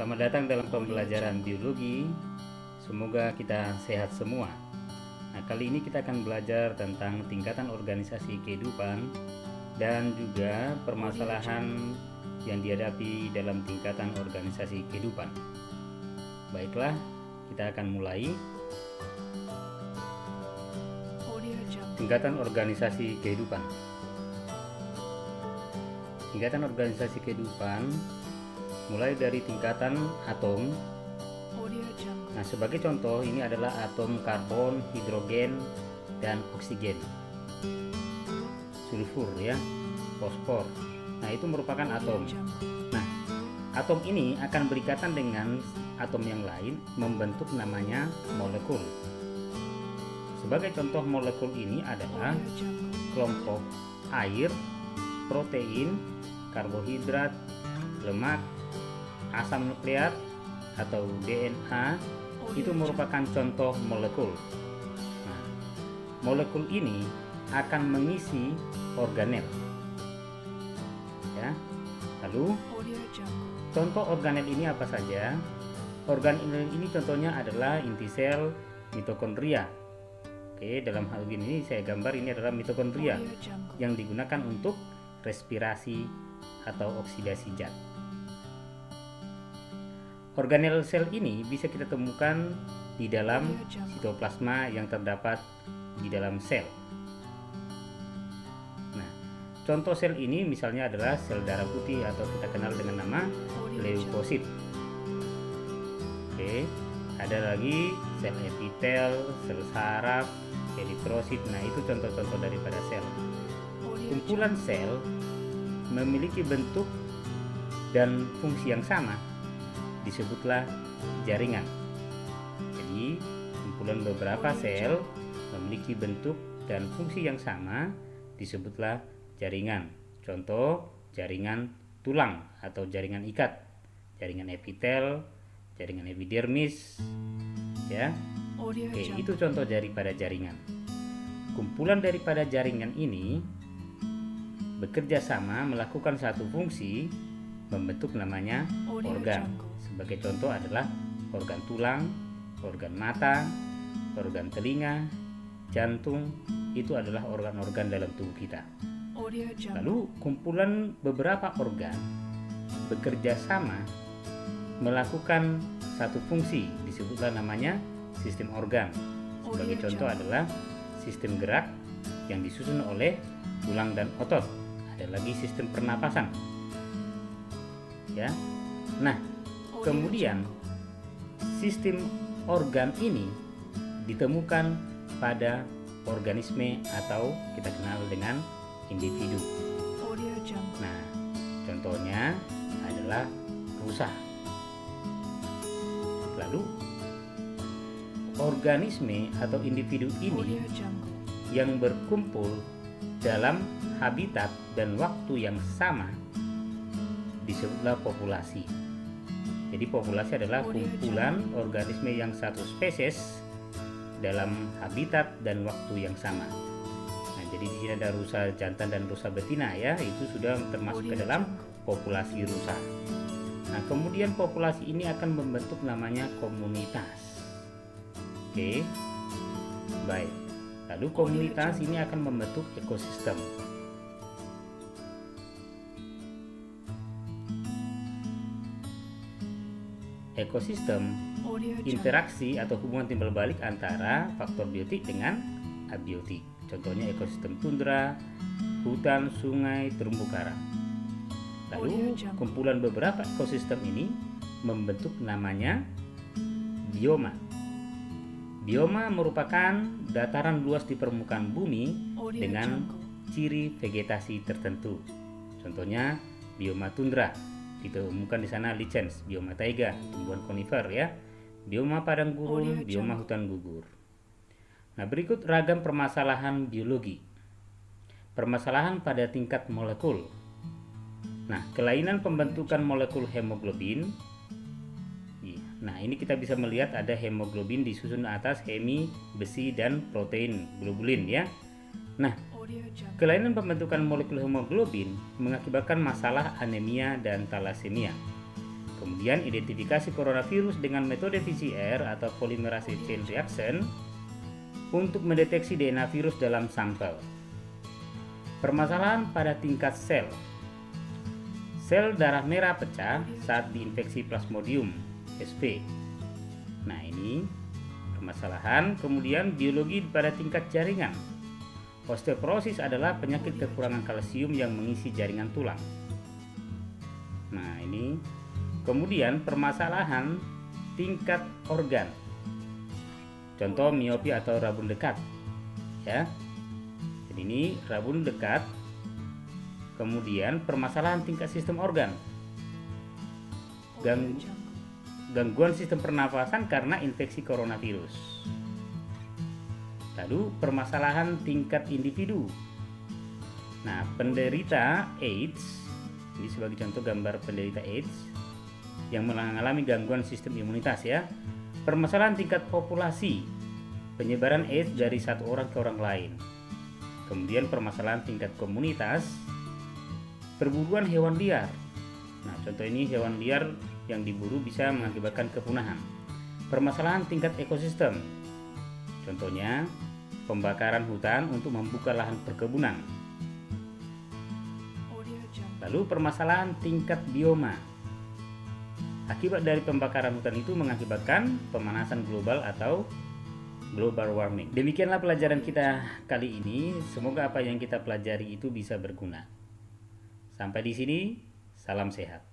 Selamat datang dalam pembelajaran biologi. Semoga kita sehat semua. Nah, kali ini kita akan belajar tentang tingkatan organisasi kehidupan dan juga permasalahan yang dihadapi dalam tingkatan organisasi kehidupan. Baiklah, kita akan mulai. Tingkatan organisasi kehidupan. Tingkatan organisasi kehidupan mulai dari tingkatan atom. Nah, sebagai contoh ini adalah atom karbon, hidrogen, dan oksigen. Sulfur ya, fosfor. Nah, itu merupakan atom. Nah, atom ini akan berikatan dengan atom yang lain membentuk namanya molekul. Sebagai contoh molekul ini adalah kelompok air, protein, karbohidrat, lemak, asam nukleat atau DNA itu merupakan contoh molekul. Nah, molekul ini akan mengisi organel. Ya. Lalu contoh organel ini apa saja? Organel ini contohnya adalah inti sel, mitokondria. Oke, dalam hal ini saya gambar ini adalah mitokondria yang digunakan untuk respirasi atau oksidasi zat. Organel sel ini bisa kita temukan di dalam sitoplasma yang terdapat di dalam sel. Nah, contoh sel ini misalnya adalah sel darah putih atau kita kenal dengan nama leukosit. Oke, ada lagi sel epitel, sel saraf, eritrosit. Nah, itu contoh-contoh daripada sel. Kumpulan sel memiliki bentuk dan fungsi yang sama disebutlah jaringan. Jadi, kumpulan beberapa sel memiliki bentuk dan fungsi yang sama disebutlah jaringan. Contoh, jaringan tulang atau jaringan ikat, jaringan epitel, jaringan epidermis, ya. Oke, itu contoh daripada jaringan. Kumpulan daripada jaringan ini bekerja sama melakukan satu fungsi membentuk namanya organ. Sebagai contoh adalah organ tulang, organ mata, organ telinga, jantung, itu adalah organ-organ dalam tubuh kita. Lalu kumpulan beberapa organ bekerja sama melakukan satu fungsi disebutlah namanya sistem organ. Sebagai contoh adalah sistem gerak yang disusun oleh tulang dan otot. Ada lagi sistem pernapasan. Ya. Nah, Kemudian sistem organ ini ditemukan pada organisme atau kita kenal dengan individu. Nah, contohnya adalah rusa. Lalu organisme atau individu ini yang berkumpul dalam habitat dan waktu yang sama disebutlah populasi. Jadi populasi adalah kumpulan organisme yang satu spesies dalam habitat dan waktu yang sama. Nah, jadi di sini ada rusa jantan dan rusa betina ya, itu sudah termasuk ke dalam populasi rusa. Nah, kemudian populasi ini akan membentuk namanya komunitas. Oke. Baik. Lalu komunitas ini akan membentuk ekosistem. Ekosistem interaksi atau hubungan timbal balik antara faktor biotik dengan abiotik. Contohnya ekosistem tundra, hutan, sungai, terumbu karang. Lalu kumpulan beberapa ekosistem ini membentuk namanya bioma. Bioma merupakan dataran luas di permukaan bumi dengan ciri vegetasi tertentu. Contohnya bioma tundra ditemukan di sana lichens, bioma taiga, tumbuhan konifer ya, bioma padang gurun, bioma hutan gugur. Nah, berikut ragam permasalahan biologi. Permasalahan pada tingkat molekul. Nah, kelainan pembentukan molekul hemoglobin. Iya, nah, ini kita bisa melihat ada hemoglobin di susun atas hemi, besi, dan protein globulin ya. Nah, Kelainan pembentukan molekul hemoglobin mengakibatkan masalah anemia dan thalassemia. Kemudian identifikasi coronavirus dengan metode PCR atau polymerase chain reaction untuk mendeteksi DNA virus dalam sampel. Permasalahan pada tingkat sel. Sel darah merah pecah saat diinfeksi Plasmodium SP. Nah, ini permasalahan. Kemudian biologi pada tingkat jaringan. Osteoporosis adalah penyakit kekurangan kalsium yang mengisi jaringan tulang. Nah, ini kemudian permasalahan tingkat organ. Contoh miopi atau rabun dekat. Ya. Jadi ini rabun dekat. Kemudian permasalahan tingkat sistem organ. Gang gangguan sistem pernafasan karena infeksi coronavirus. Lalu permasalahan tingkat individu. Nah, penderita AIDS ini sebagai contoh gambar penderita AIDS yang mengalami gangguan sistem imunitas ya. Permasalahan tingkat populasi, penyebaran AIDS dari satu orang ke orang lain. Kemudian permasalahan tingkat komunitas, perburuan hewan liar. Nah, contoh ini hewan liar yang diburu bisa mengakibatkan kepunahan. Permasalahan tingkat ekosistem, contohnya pembakaran hutan untuk membuka lahan perkebunan. Lalu permasalahan tingkat bioma. Akibat dari pembakaran hutan itu mengakibatkan pemanasan global atau global warming. Demikianlah pelajaran kita kali ini. Semoga apa yang kita pelajari itu bisa berguna. Sampai di sini, salam sehat.